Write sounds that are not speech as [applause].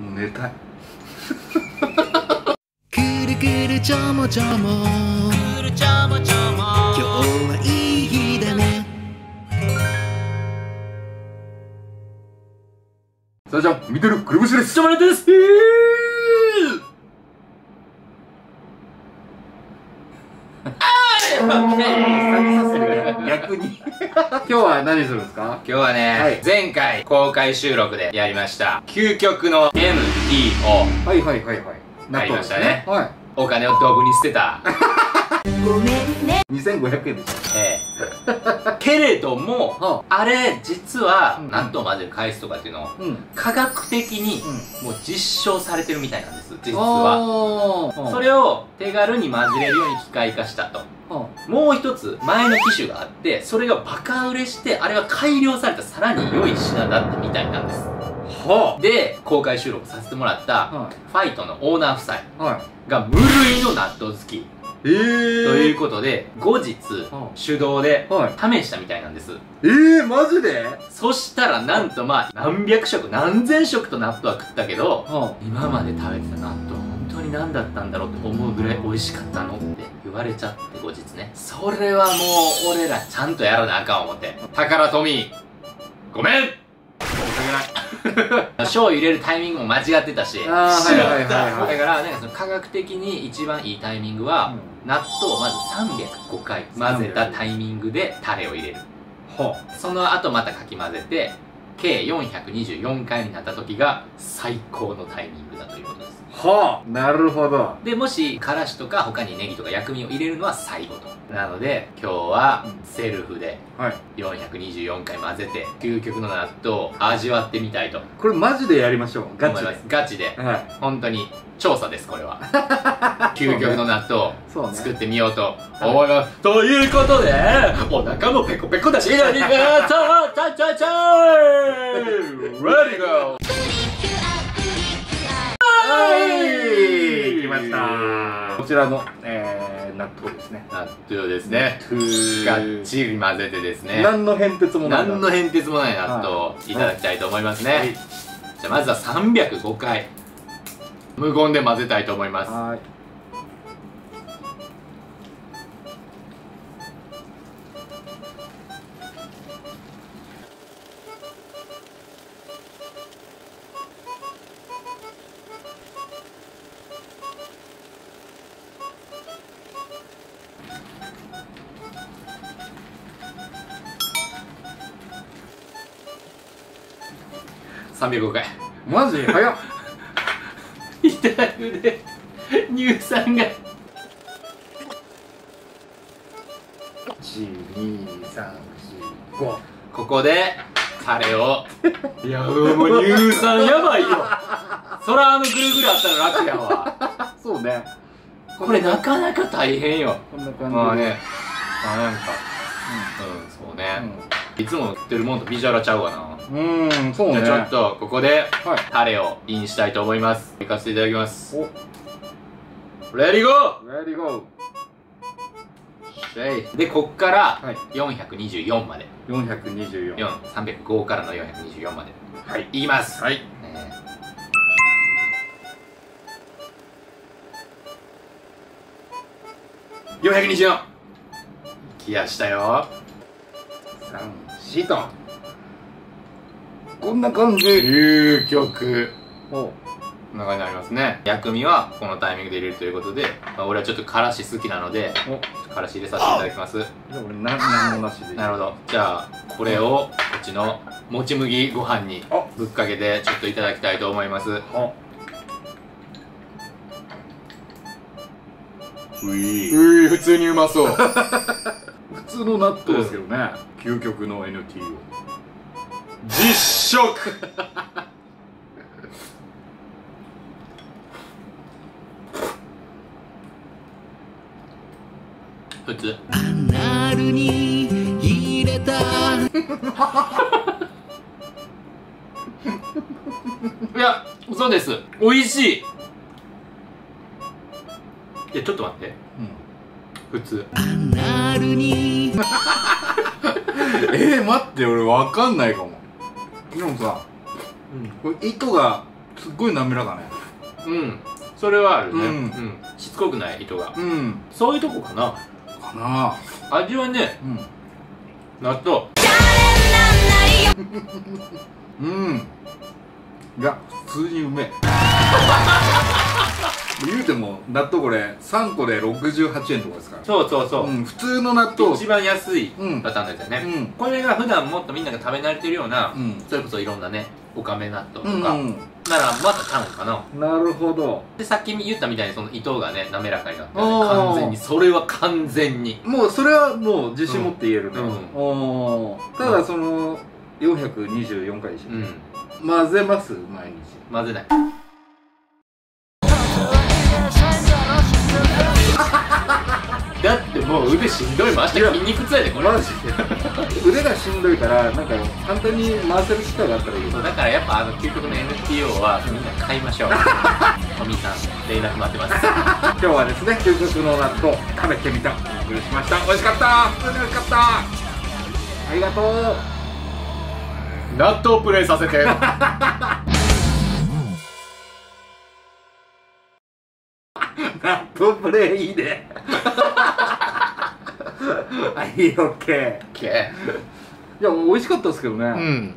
もう寝たい。くるくるちょもちょもくるちょもちょも今日はいい日だね。さあじゃあ見てるくるぶしです。ちょまれです逆に。今日は何するんですか？今日はね、はい。前回公開収録でやりました究極の MTO はいはいはいはい。ありましたね。はい。お金をドブに捨てた、[laughs] 2500円でしええ。けれども、[laughs] はあ。れ実はうん。納豆を混ぜる回数とかっていうのをたうん。科学的にうん。もう実証されてるみたいなんです実は。はそれを手軽に混ぜれるように機械化したと。はもう一つ前の機種があってそれがバカ売れしてあれは改良されたさらに良い品だったみたいなんです。はで公開収録させてもらったはファイトのオーナー夫妻はい。が無類の納豆好き。えー、ということで後日は手動ではい。試したみたいなんです。えー、マジで？そしたらなんとまあ何百食何千食と納豆は食ったけどは今まで食べてた納豆に何だったんだろうって思うぐらい美味しかったのって言われちゃって後日ね。それはもう俺らちゃんとやらなあかん思って。宝トミーごめん。醤油 [laughs] 入れるタイミングも間違ってたし。あはいはいはいはい。だからなんかその科学的に一番いいタイミングは、納豆をまず305回混ぜたタイミングでタレを入れる。はその後またかき混ぜて計424回になった時が最高のタイミングだということですはあ。なるほど。でもしからしとか他にネギとか薬味を入れるのは最後と。なので今日はセルフではい。424回混ぜて究極の納豆を味わってみたいと。これマジでやりましょう。ガチで。ガチで。はい。本当に調査ですこれは。[laughs] 究極の納豆を作ってみようと思います、ということでお腹もペコペコだし。[laughs] 何がたたたた Ready go はい来まらの、えー、納豆ですね。納豆ですね。がっちり混ぜてですね。何の変哲もない何の変哲もない納豆をい。ただきたいと思いますね、はい。じゃあまずは305回無言で混ぜたいと思います。はい305回。マジ？早っ。いただくで乳酸が12345ここでタレを。いやもう乳酸やばいよ。そらあのぐるぐるあったら楽やわ。[laughs] そうね。これなかなか大変よ。こんな感じまあね。あなんか。うんそうね、いつも食ってるもんとビジュアルちゃうわな。うんうんそうね。じゃあちょっとここではい。タレをインしたいと思います。いかせていただきます。お。レディーゴレディーゴーでこっからはい。424まで。424 4305からの424まで。はい。いきます。はい。ね424来やしたよ34とこんな感じ。究極。お。こんな感じになりますね。薬味はこのタイミングで入れるということで、まあ、俺はちょっとからし好きなのでお。からし入れさせていただきます。じゃあ俺な何もなしでなるほど。じゃあこれをこっちのもち麦ご飯にあぶっかけてちょっといただきたいと思います。はうい。うい普通にうまそう [laughs] 普通の納豆ですけどね、究極の NT を実食。普通アナルに入れた。いやそうです。美味しい。えちょっと待って普通。アナルに。[laughs] えー、待って俺わかんないかも。でもさ、これ糸がすっごい滑らかね。うん。それはあるね。ううん。ん、しつこくない糸が。うん。そういうとこかな。かな。味はねうん。納豆。[laughs] うん。いや普通にうめえ言うても納豆これ3個で68円とかですから。そうそうそう、うん、普通の納豆。一番安いうん。パターンのやつだよね、うん。これが普段もっとみんなが食べ慣れてるような、うん。それこそいろんなねおかめ納豆うとか、んならまたちゃうんかな。なるほど。でさっき言ったみたいにその糸がね滑らかになって、ね、完全にそれは完全に。もうそれはもう自信持って言えるね、うん。おー。ただその424回でしょ、うん。混ぜます？毎日。混ぜないもう腕しんどい。回して筋肉痛やでこれ。マジで。腕がしんどいからなんか簡単に回せる機会があったらいいそうだからやっぱあの究極の NPO はみんな買いましょう。トミーさん連絡待ってます。[laughs] 今日はですね究極の納豆食べてみた。お送りしました。美味しかった。美味しかった。ありがとう。納豆プレイさせて。[laughs] 納豆プレイいいね [laughs] [laughs] はいオッケー。いや美味しかったですけどね、うん